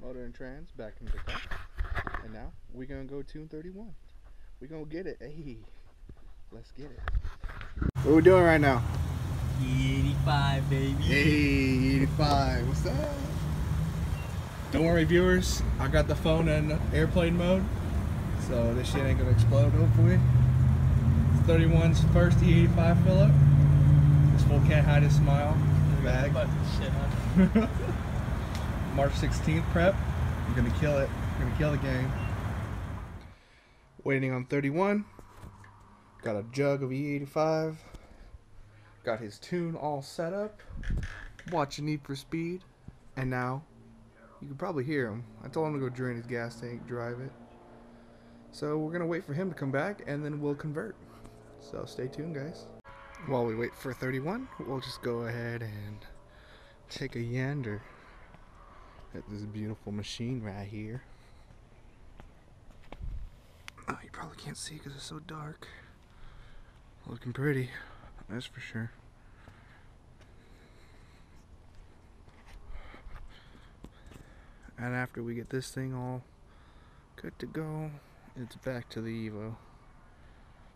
Motor and Trans back in the car. And now we're gonna go tune 31. We're gonna get it. Hey, let's get it. What are we doing right now? E85, baby. Hey, 85. What's up? Don't worry, viewers. I got the phone in airplane mode, so this shit ain't gonna explode. Hopefully, it's 31's first E85 fill up. This fool can't hide his smile. in the Bag. Shit, huh? March 16th prep. I'm gonna kill it. I'm gonna kill the game. Waiting on 31. Got a jug of E85. Got his tune all set up. Watching Need for Speed. And now, you can probably hear him. I told him to go drain his gas tank, drive it. So we're to wait for him to come back and then we'll convert. So stay tuned, guys. While we wait for 31, we'll just go ahead and take a yander at this beautiful machine right here. Oh, you probably can't see because it's so dark. Looking pretty, that's for sure. And after we get this thing all good to go, it's back to the Evo.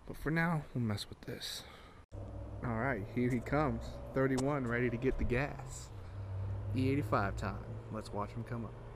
But for now, we'll mess with this. Alright, here he comes. 31, ready to get the gas. E85 time. Let's watch him come up.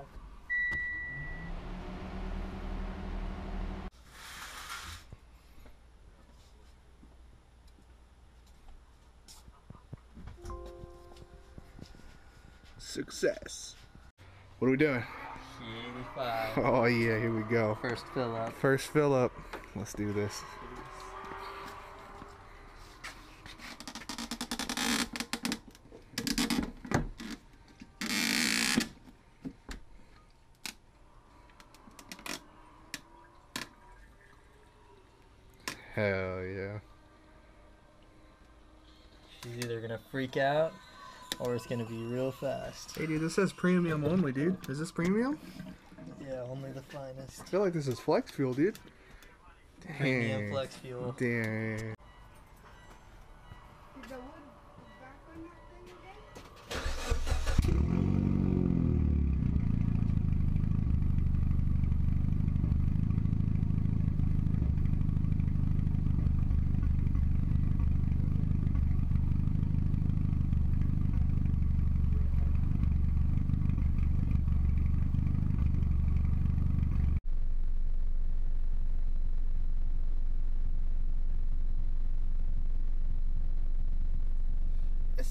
E85. Success. What are we doing? E85. Oh yeah, here we go. First fill up. First fill up. Let's do this. Hell yeah. She's either gonna freak out or it's gonna be real fast. Hey dude, this says premium only, dude. Is this premium? Yeah, only the finest. I feel like this is flex fuel, dude. Premium flex fuel. Dang.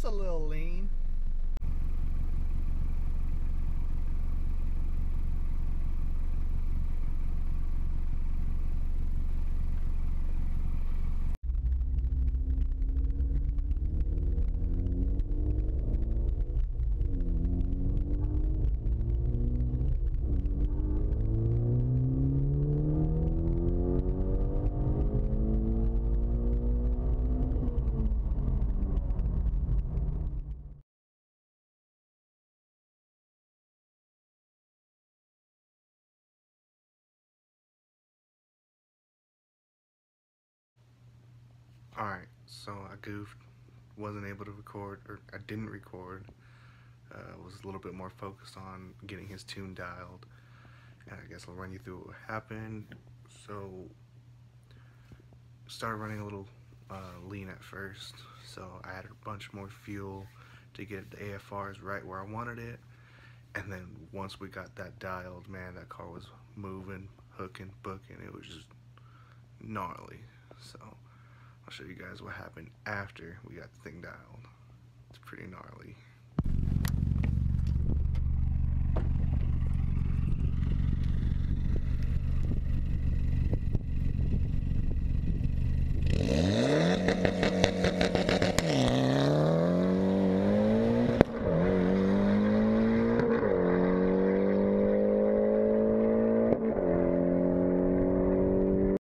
A little lean. Alright, so I goofed. Wasn't able to record, or I didn't record. Uh, was a little bit more focused on getting his tune dialed. And I guess I'll run you through what happened. So, started running a little uh, lean at first. So I added a bunch more fuel to get the AFRs right where I wanted it. And then once we got that dialed, man, that car was moving, hooking, booking. It was just gnarly. So I'll show you guys what happened after we got the thing dialed. It's pretty gnarly.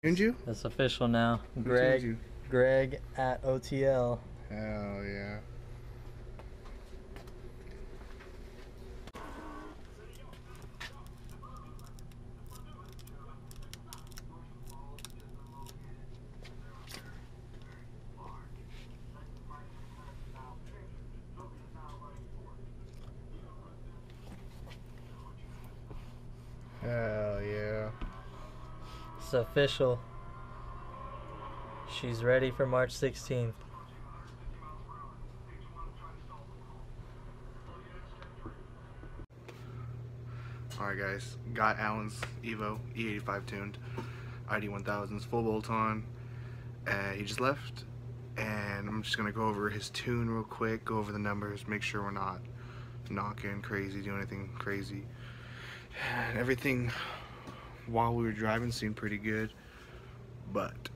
You? That's official now. Greg. Greg at OTL. Hell yeah. Hell yeah. It's official. She's ready for March 16th. Alright guys, got Allen's Evo E85 tuned, ID1000's full bolt on, and uh, he just left, and I'm just gonna go over his tune real quick, go over the numbers, make sure we're not knocking crazy, doing anything crazy. And everything while we were driving seemed pretty good, but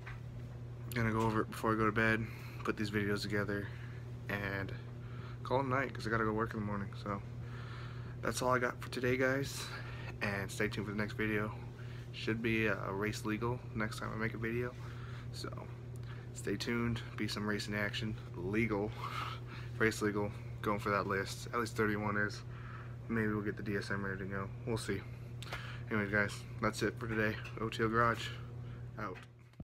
Gonna go over it before I go to bed, put these videos together, and call it night, because I gotta go work in the morning, so. That's all I got for today guys and stay tuned for the next video. Should be uh, race legal next time I make a video so. Stay tuned be some racing action legal race legal going for that list at least 31 is. Maybe we'll get the DSM ready to go we'll see. Anyways guys that's it for today. OTL Garage out